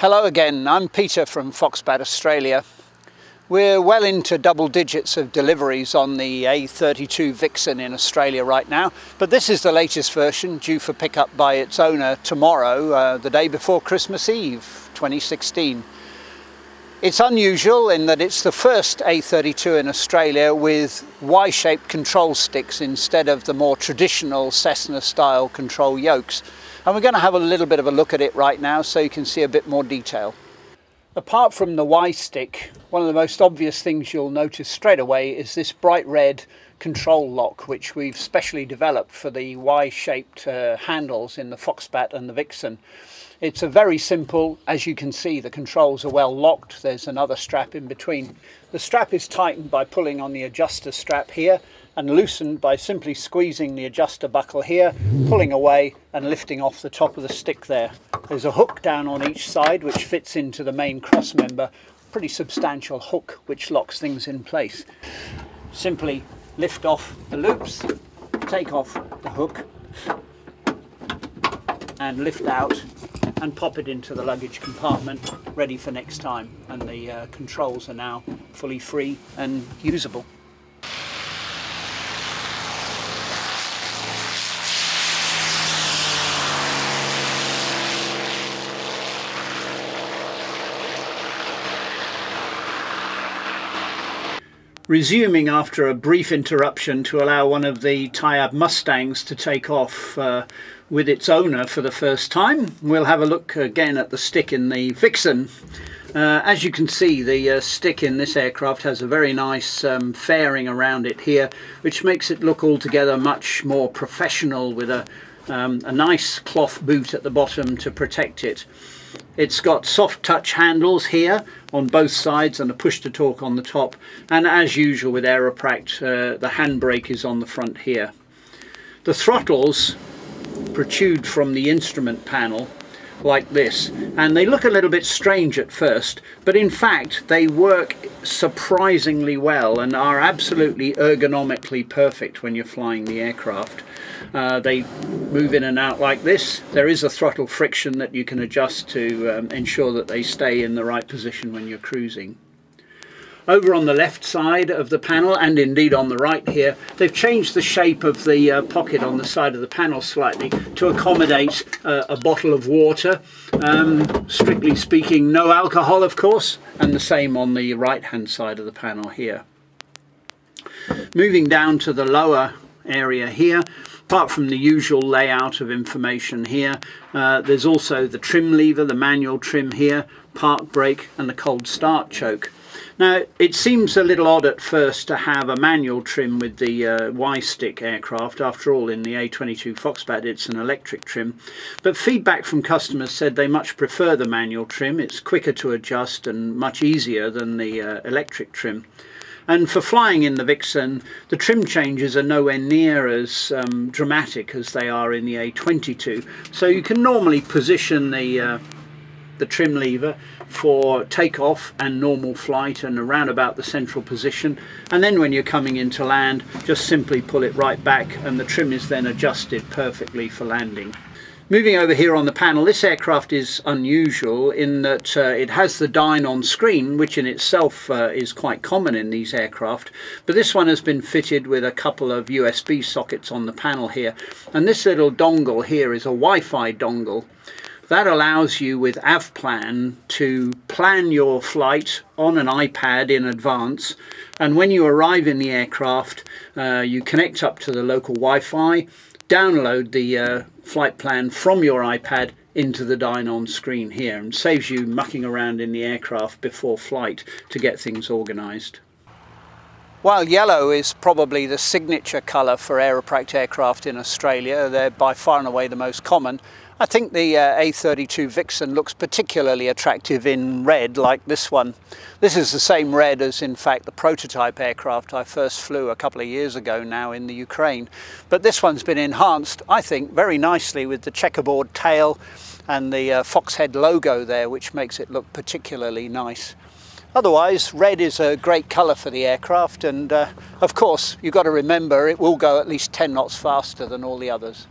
Hello again, I'm Peter from Foxbat Australia. We're well into double digits of deliveries on the A32 Vixxen in Australia right now, but this is the latest version due for pickup by its owner tomorrow, uh, the day before Christmas Eve 2016. It's unusual in that it's the first A32 in Australia with Y-shaped control sticks instead of the more traditional Cessna style control yokes. And we're going to have a little bit of a look at it right now so you can see a bit more detail. Apart from the Y stick, one of the most obvious things you'll notice straight away is this bright red control lock which we've specially developed for the Y-shaped uh, handles in the Foxbat and the Vixxen. It's a very simple, as you can see the controls are well locked, there's another strap in between. The strap is tightened by pulling on the adjuster strap here and loosened by simply squeezing the adjuster buckle here, pulling away and lifting off the top of the stick there. There's a hook down on each side which fits into the main cross member, pretty substantial hook which locks things in place. Simply lift off the loops, take off the hook and lift out and pop it into the luggage compartment ready for next time and the uh, controls are now fully free and usable. Resuming after a brief interruption to allow one of the Tayab Mustangs to take off uh, with its owner for the first time. We'll have a look again at the stick in the Vixxen. Uh, as you can see the uh, stick in this aircraft has a very nice um, fairing around it here which makes it look altogether much more professional with a, um, a nice cloth boot at the bottom to protect it. It's got soft touch handles here on both sides and a push to talk on the top and as usual with Aeroprakt uh, the handbrake is on the front here. The throttles protrude from the instrument panel like this and they look a little bit strange at first but in fact they work surprisingly well and are absolutely ergonomically perfect when you're flying the aircraft. Uh, they move in and out like this. There is a throttle friction that you can adjust to um, ensure that they stay in the right position when you're cruising. Over on the left side of the panel and indeed on the right here they've changed the shape of the uh, pocket on the side of the panel slightly to accommodate uh, a bottle of water. Um, strictly speaking no alcohol of course and the same on the right hand side of the panel here. Moving down to the lower area here apart from the usual layout of information here uh, there's also the trim lever the manual trim here park brake and the cold start choke now it seems a little odd at first to have a manual trim with the uh, Y-stick aircraft. After all in the A22 Foxbat it's an electric trim. But feedback from customers said they much prefer the manual trim. It's quicker to adjust and much easier than the uh, electric trim. And for flying in the Vixxen, the trim changes are nowhere near as um, dramatic as they are in the A22. So you can normally position the uh, the trim lever for takeoff and normal flight and around about the central position and then when you're coming into land just simply pull it right back and the trim is then adjusted perfectly for landing. Moving over here on the panel, this aircraft is unusual in that uh, it has the Dynon screen, which in itself uh, is quite common in these aircraft, but this one has been fitted with a couple of USB sockets on the panel here, and this little dongle here is a Wi-Fi dongle, that allows you with Avplan to plan your flight on an iPad in advance and when you arrive in the aircraft uh, you connect up to the local Wi-Fi, download the uh, flight plan from your iPad into the Dynon screen here and saves you mucking around in the aircraft before flight to get things organised. While yellow is probably the signature colour for Aeroprakt aircraft in Australia, they're by far and away the most common, I think the uh, A32 Vixxen looks particularly attractive in red like this one. This is the same red as in fact the prototype aircraft I first flew a couple of years ago now in the Ukraine. But this one's been enhanced I think very nicely with the checkerboard tail and the uh, Foxhead logo there which makes it look particularly nice. Otherwise, red is a great colour for the aircraft and uh, of course you've got to remember it will go at least 10 knots faster than all the others.